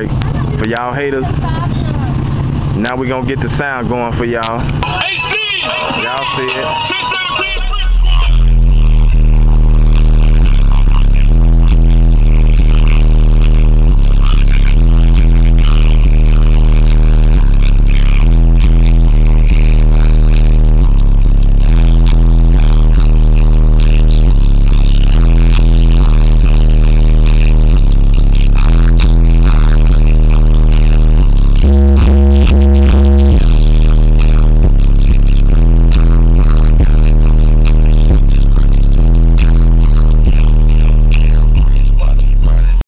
Alright, for y'all haters, now we gonna get the sound going for y'all.